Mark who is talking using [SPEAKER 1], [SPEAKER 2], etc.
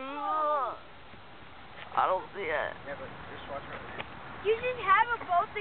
[SPEAKER 1] I don't see it.
[SPEAKER 2] Yeah, but just watch right
[SPEAKER 3] You just have a boat